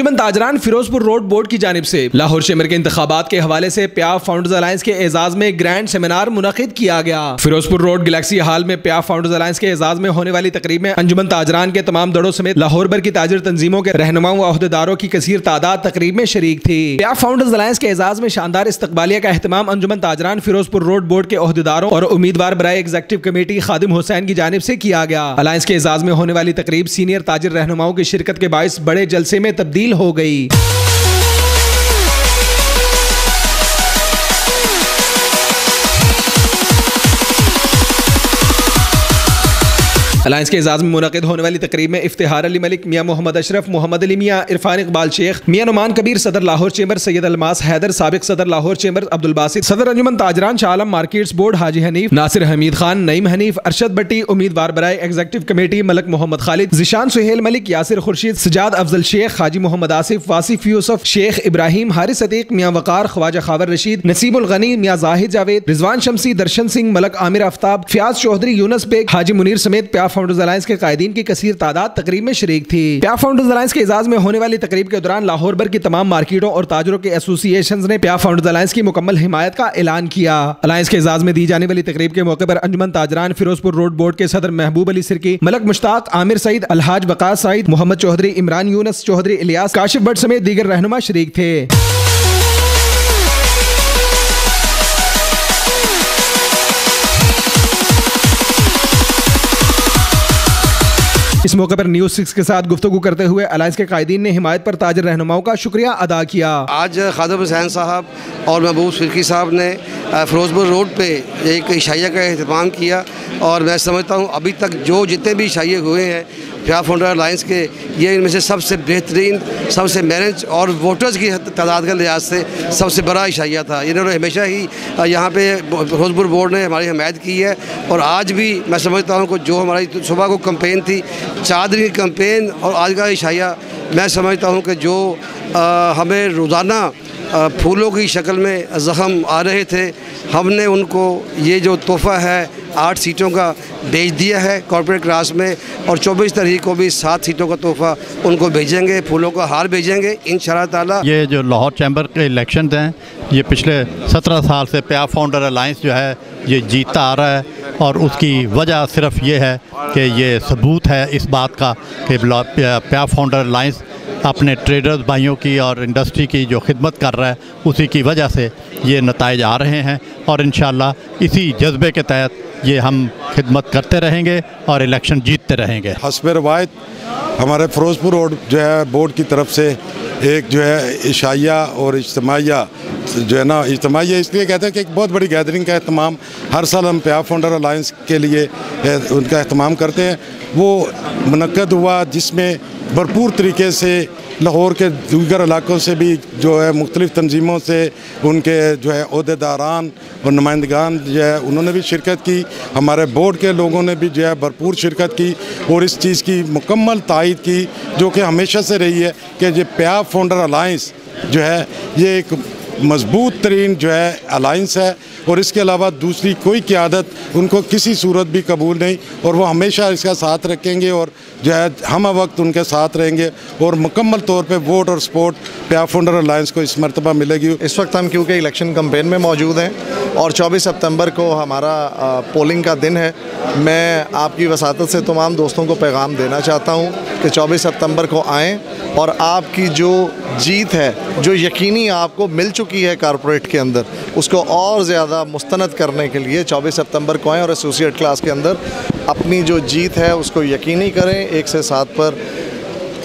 انجمن تاجران فیروز پور road board کی جانب سے لاہور شمر کے انتخابات کے حوالے سے پیاف فاؤنڈرز الائنس کے اعزاز میں گرینڈ سیمینار منعقد کیا گیا۔ فیروز پور روڈ گلیکسی ہال میں پیاف فاؤنڈرز الائنس کے اعزاز میں ہونے والی تقریب میں انجمن تاجران کے تمام دڑوں سمیت لاہور بھر کی تاجر تنظیموں کے رہنماؤں و عہدیداروں کی کثیر تعداد تقریب میں شریک تھی۔ پیاف فاؤنڈرز الائنس کے اعزاز میں شاندار استقبالیہ کا اہتمام انجمن تاجران فیروز پور روڈ بورڈ کے عہدیداروں اور امیدوار برائے ایگزیکٹو کمیٹی خادم حسین کی جانب سے کیا گیا۔ الائنس کے اعزاز میں ہونے والی تقریب سینئر تاجر رہنماؤں کی شرکت کے باعث بڑے جلسے میں تبدیل ہو گئی۔ الائنس کے اعزاز میں منعقد ہونے والی تقریب میں افتخار علی ملک، میاں محمد اشرف، محمد علی میاں عرفان اقبال شیخ، میاں نعمان کبیر صدر لاہور چیمبر، سید الماس حیدر سابق صدر لاہور چیمبر عبد الباسط صدر انجمن تاجران، شاہ عالم مارکیٹس بورڈ، حاجی حنیف، ناصر حمید خان، نعیم حنیف، ارشد بٹی، امیدوار برائے ایگزیکٹو کمیٹی ملک محمد خالد ذیشان سہیل ملک، یاسر خورشید، سجاد افضل شیخ، حاجی محمد آصف، واصف یوسف، شیخ ابراہیم، حارث عتیق میاں وقار، خواجہ خاور رشید، نصیب الغنی، میاں زاہد جاوید، رضوان شمسی، درشن سنگھ، ملک عامر آفتاب، فیاض چودھری، یونس بیگ، حاجی منیر سمیت پیا فاؤنڈرز الائنس کے قائدین کی کثیر تعداد تقریب میں شریک تھی۔ پیا فاؤنڈرز الائنس کے اعزاز میں ہونے والی تقریب کے دوران لاہور بھر کی تمام مارکیٹوں اور تاجروں کے ایسوسی ایشنز نے پیا فاؤنڈرز الائنس کی مکمل حمایت کا اعلان کیا۔ الائنس کے اعزاز میں دی جانے والی تقریب کے موقع پر انجمن تاجران فیروز پور روڈ بورڈ کے صدر محبوب علی سرکی، ملک مشتاق عامر سعید، الحاج بقاس سعید، محمد چودھری عمران یونس چودھری الیاس، کاشف بٹ سمیت دیگر رہنما شریک تھے۔ اس موقع پر نیوز سکس کے ساتھ گفتگو کرتے ہوئے الائنس کے قائدین نے حمایت پر تاجر رہنماؤں کا شکریہ ادا کیا۔ آج خادم حسین صاحب اور محبوب فرقی صاحب نے فیروز پور روڈ پہ ایک عشائیہ کا اہتمام کیا اور میں سمجھتا ہوں ابھی تک جو جتنے بھی عشائیے ہوئے ہیں پیا فاؤنڈر الائنس کے یہ ان میں سے سب سے بہترین، سب سے مینج اور ووٹرز کی تعداد کے لحاظ سے سب سے بڑا عشائیہ تھا۔ انہوں نے ہمیشہ ہی یہاں پہ فیروز بورڈ نے ہماری حمایت کی ہے اور آج بھی میں سمجھتا ہوں کہ جو ہماری صبح کو کمپین تھی چار دن کی کمپین اور آج کا عشائیہ میں سمجھتا ہوں کہ جو ہمیں روزانہ پھولوں کی شکل میں زخم آ رہے تھے۔ ہم نے ان کو یہ جو تحفہ ہے، آٹھ سیٹوں کا بیچ دیا ہے کارپوریٹ کلاس میں اور چوبیس تاریخ کو بھی سات سیٹوں کا تحفہ ان کو بھیجیں گے، پھولوں کا ہار بھیجیں گے۔ ان شاء اللہ تعالیٰ یہ جو لاہور چیمبر کے الیکشنز ہیں، یہ پچھلے سترہ سال سے پیا فاؤنڈر الائنس جو ہے، یہ جیتتا آ رہا ہے اور اس کی وجہ صرف یہ ہے کہ یہ ثبوت ہے اس بات کا کہ پیا فاؤنڈر الائنس اپنے ٹریڈرز بھائیوں کی اور انڈسٹری کی جو خدمت کر رہا ہے، اسی کی وجہ سے یہ نتائج آ رہے ہیں۔ اور انشاءاللہ اسی جذبے کے تحت یہ ہم خدمت کرتے رہیں گے اور الیکشن جیتتے رہیں گے۔ حسب روایت ہمارے فیروز پور روڈ جو ہے، بورڈ کی طرف سے ایک جو ہے، عشائیہ اور اجتماعیہ جو ہے نا، اجتماعیہ اس لیے کہتے ہیں کہ ایک بہت بڑی گیدرنگ کا اہتمام ہر سال ہم پیا فاؤنڈر الائنس کے لیے ان کا اہتمام کرتے ہیں۔ وہ منعقد ہوا جس میں بھرپور طریقے سے لاہور کے دیگر علاقوں سے بھی جو ہے مختلف تنظیموں سے ان کے جو ہے عہدے داران اور نمائندگان جو ہے انہوں نے بھی شرکت کی، ہمارے بورڈ کے لوگوں نے بھی جو ہے بھرپور شرکت کی اور اس چیز کی مکمل تائید کی جو کہ ہمیشہ سے رہی ہے کہ یہ پیا فاؤنڈر الائنس جو ہے یہ ایک مضبوط ترین جو ہے الائنس ہے اور اس کے علاوہ دوسری کوئی قیادت ان کو کسی صورت بھی قبول نہیں اور وہ ہمیشہ اس کا ساتھ رکھیں گے اور جو ہے ہم وقت ان کے ساتھ رہیں گے اور مکمل طور پہ ووٹ اور سپورٹ پیا فاؤنڈر الائنس کو اس مرتبہ ملے گی۔ اس وقت ہم کیونکہ الیکشن کمپین میں موجود ہیں اور چوبیس سپتمبر کو ہمارا پولنگ کا دن ہے، میں آپ کی وساطت سے تمام دوستوں کو پیغام دینا چاہتا ہوں کہ چوبیس سپتمبر کو آئیں اور آپ کی جو جیت ہے، جو یقینی آپ کو مل چکی ہے کارپوریٹ کے اندر۔ اس کو اور زیادہ مستند کرنے کے لیے چوبیس سپتمبر کو آئیں اور ایسوسیٹ کلاس کے اندر اپنی جو جیت ہے اس کو یقینی کریں۔ ایک سے سات پر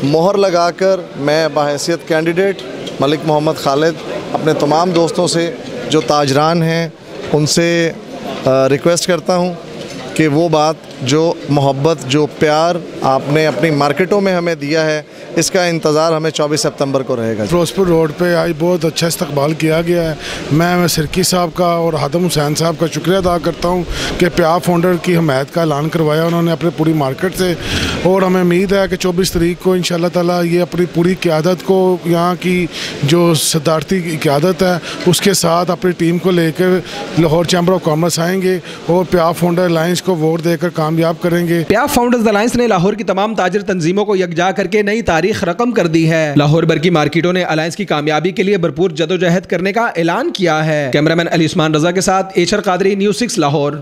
مہر لگا کر میں بحیثیت کینڈیڈیٹ ملک محمد خالد اپنے تمام دوستوں سے جو تاجران ہیں، ان سے ریکویسٹ کرتا ہوں کہ وہ بات جو محبت، جو پیار آپ نے اپنی مارکیٹوں میں ہمیں دیا ہے، اس کا انتظار ہمیں چوبیس سپتمبر کو رہے گا جی۔ فیروزپور روڈ پہ آج بہت اچھا استقبال کیا گیا ہے۔ میں سرکی صاحب کا اور حادم حسین صاحب کا شکریہ ادا کرتا ہوں کہ پیا فاؤنڈر کی حمایت کا اعلان کروایا، انہوں نے اپنے پوری مارکیٹ سے۔ اور ہمیں امید ہے کہ چوبیس تاریخ کو ان شاء اللہ تعالیٰ یہ اپنی پوری قیادت کو، یہاں کی جو صدارتی قیادت ہے، اس کے ساتھ اپنی ٹیم کو لے کر لاہور چیمبر آف کامرس آئیں گے۔ اور پیا فاؤنڈر الائنس کو ووٹ دے کر کامیاب کریں گے۔ پیا فاؤنڈرز الائنس نے لاہور کی تمام تاجر تنظیموں کو یکجا کر کے نئی تاریخ رقم کر دی ہے؟ لاہور بھر کی مارکیٹوں نے الائنس کی کامیابی کے لیے بھرپور جدوجہد کرنے کا اعلان کیا ہے۔ کیمرامین علی عثمان رضا کے ساتھ ایچر قادری نیوز سکس لاہور۔